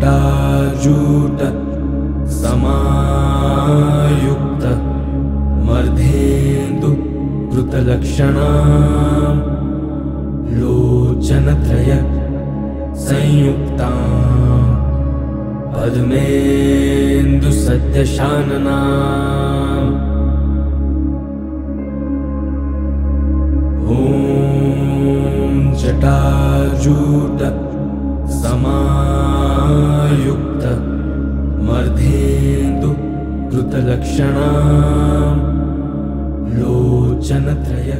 जटाजूट समायुक्त मर्धेन्दु कृतलक्षणा लोचनत्रय संयुक्ता पद्मेन्दुसद्यशानना ॐ जटाजूट समायुक्त मर्धेन्दु कृतलक्षणा लोचनत्रय